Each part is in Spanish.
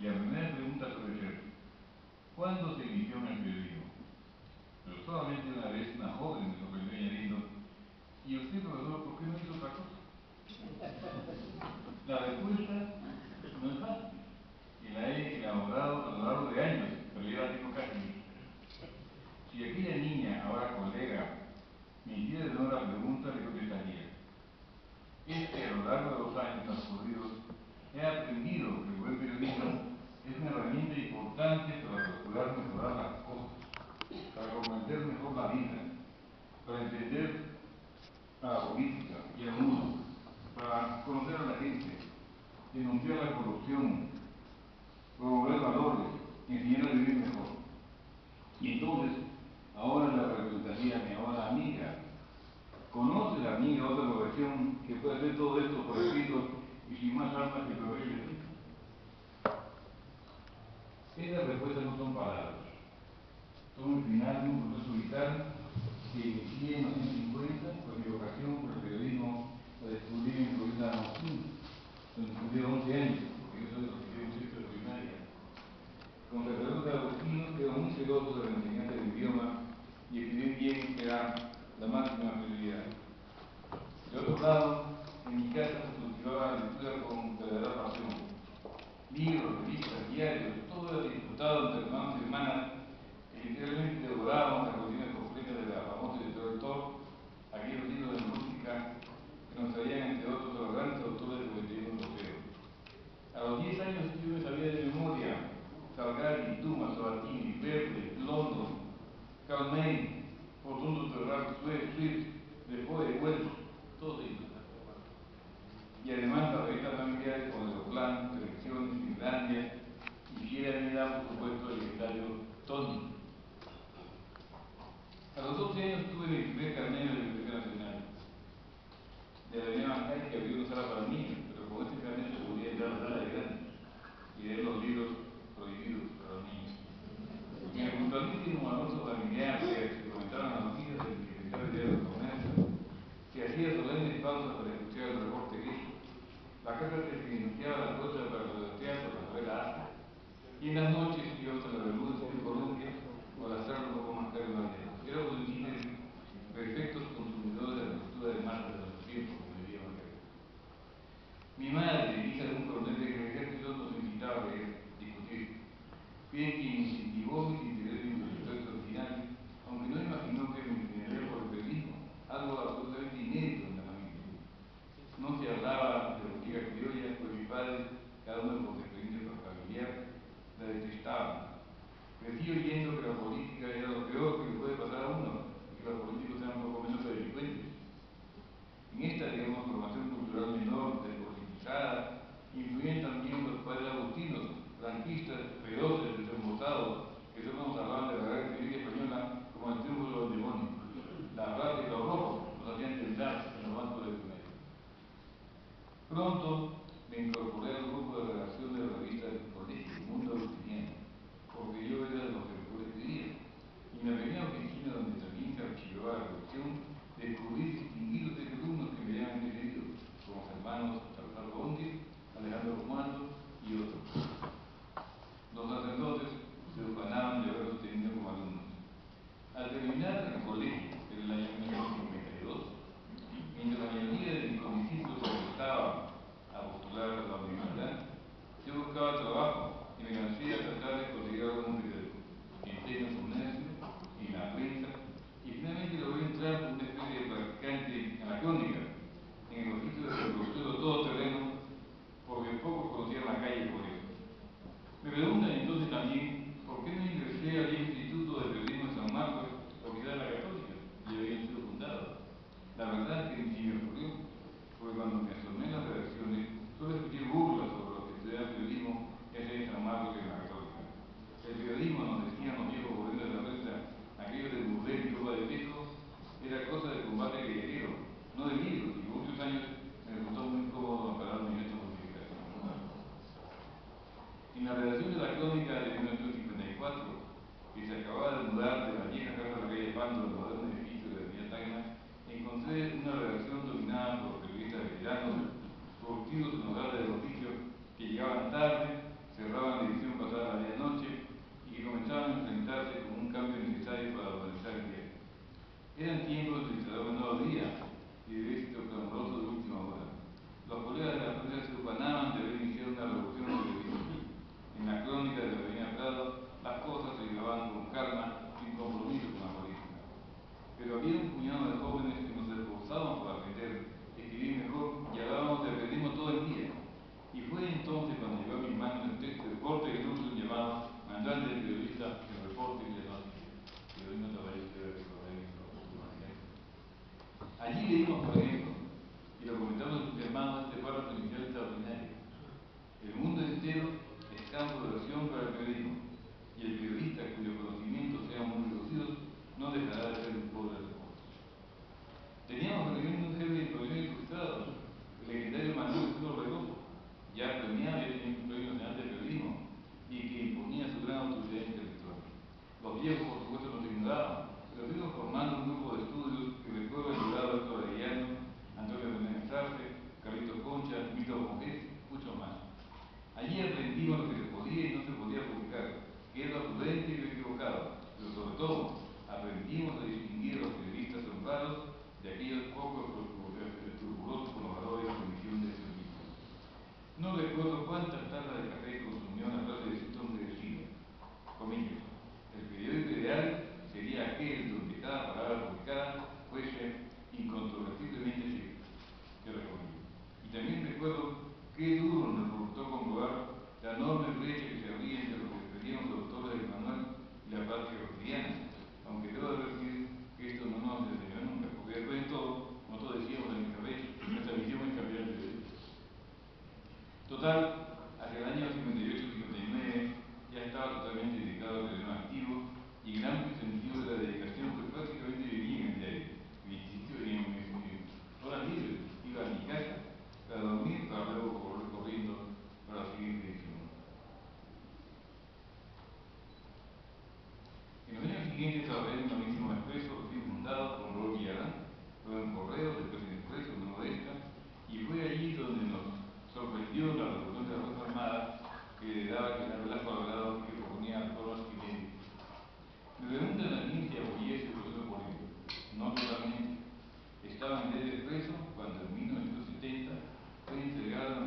Y la primera pregunta suele ser, ¿cuándo se inició en el periodismo? Pero solamente una vez una joven me sorprendió añadiendo, ¿y usted, profesor, por qué no hizo otra cosa? La respuesta no es fácil, y la he elaborado a lo largo de años, pero ya la tengo casi Si aquella niña, ahora colega, me hiciera de nuevo la pregunta, le contestaría. Es que a lo largo de los años transcurridos he aprendido que el buen periodismo es una herramienta importante para procurar mejorar las cosas, para comprender mejor la vida, para entender a la política y al mundo, para conocer a la gente, denunciar la corrupción, promover valores, enseñar a vivir mejor. Y entonces, ahora la preguntaría mi ahora amiga, ¿conoce la amiga otra profesión que puede hacer todo esto por escrito y sin más armas que proveerle? Esas respuestas no son palabras, son el final de un proceso vital que inicié en los años 50 con mi vocación por el periodismo a descubrir mi provincia de Moscú, donde estudié 11 años, porque yo soy de los que de primaria. Como sacerdote agustino quedo muy celoso de la enseñanza del idioma y escribir bien será la máxima prioridad. De otro lado, en mi casa cultivaba la lectura con verdadera pasión libros, revistas, diarios, todo era disputado entre hermanos y hermanas que literalmente devorábamos las colecciones completas de la famosa editorial Thor, aquellos libros de música que nos traían entre otros los grandes autores del poetismo europeo. A los 10 años yo me sabía de memoria Calgary, Dumas, Sabatini, Verde, London, Karl May, Fortunato Ferrar, Swift, Defoe, Wells, todos ellos y además las revistas familiares pero había un puñado de jóvenes 법리의 그것으로입니다 ingeniero Isabel Marísimo Espeso, fui fundado con Raúl Guiarán, fue un correo, después en expreso, no de esta, y fue allí donde nos sorprendió la revolución de la Fuerza Armada que daba que el Blanco hablado que proponía todos los clientes. Me preguntan a mí si apoyé ese proceso político. No totalmente. Estaba en el expreso cuando en 1970 fue entregado a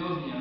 Dios mío,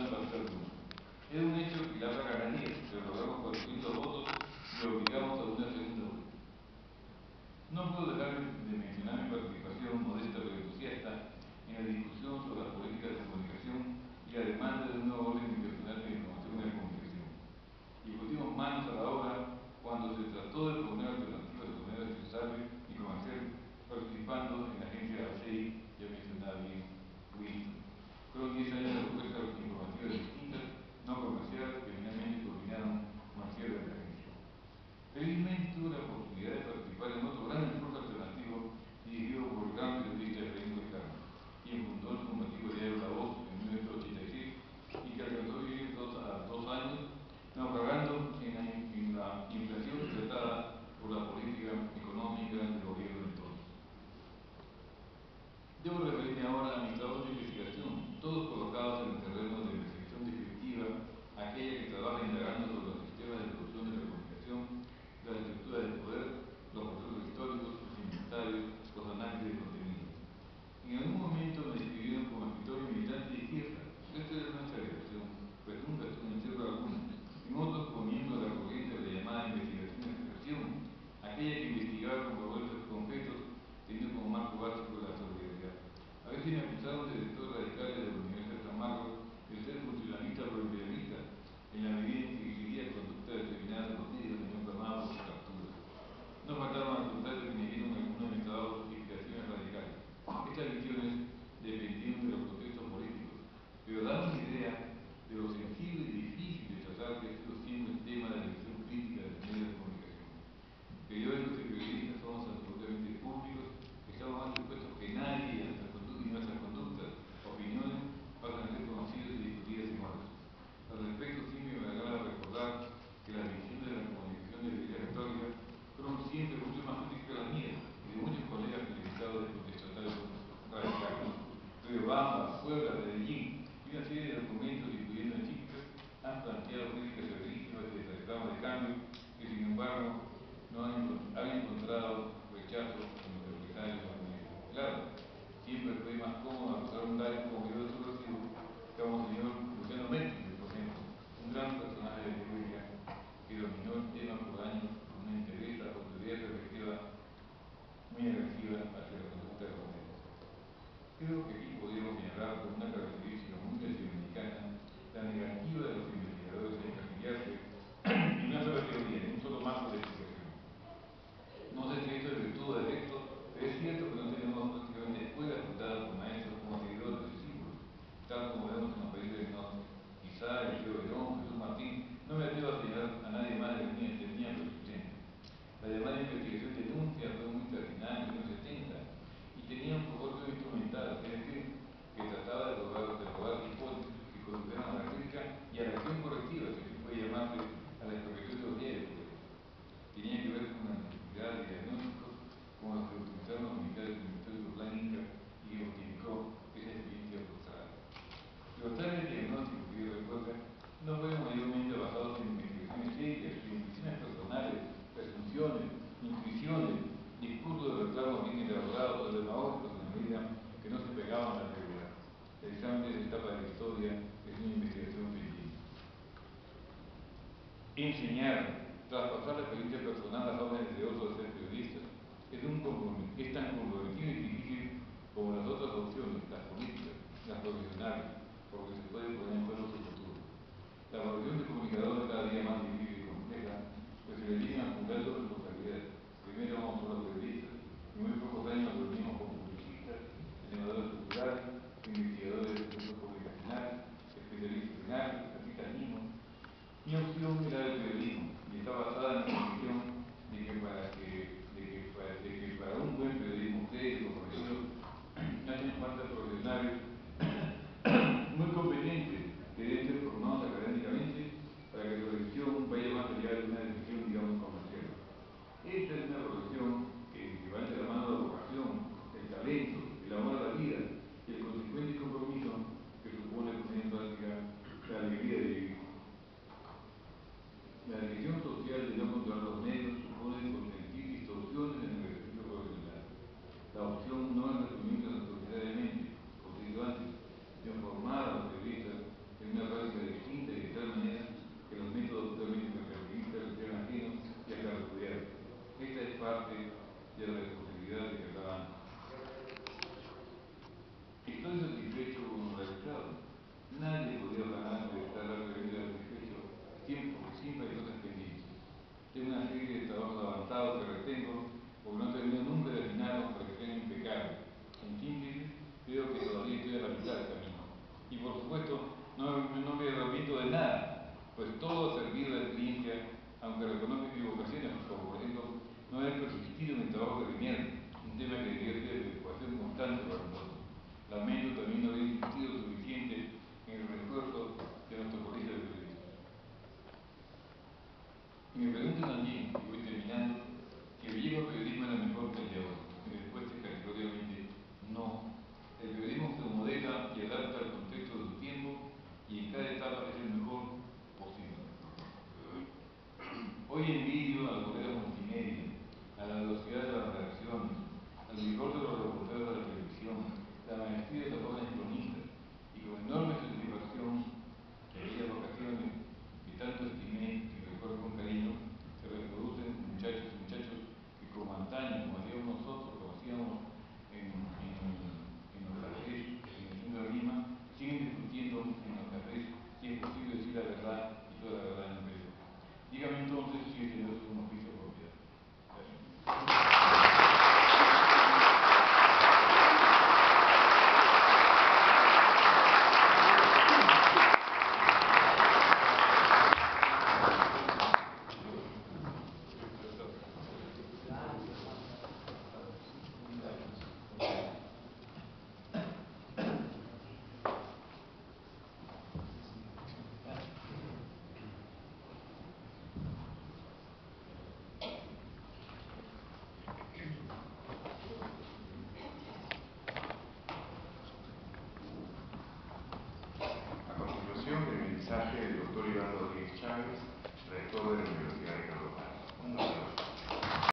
en el tercer. Es un hecho que la Placa Canarias, que logramos por distintos votos, y obligamos a una segunda vuelta. No puedo dejar de mencionar mi participación modesta pero entusiasta en la discusión sobre las políticas de comunicación y la demanda de un nuevo orden internacional de innovación de comunicación. Y pusimos manos a la obra cuando se trató de poner alternativas de manera responsable y comercial, participando en la agencia ASEI ya mencionada bien Winston. Creo que esa es la propuesta creo que aquí podríamos señalar con una característica muy latinoamericana la negativa de una produzione non di Lanning io dico che è di Rosario. Rosario è di non di quelle, non we indeed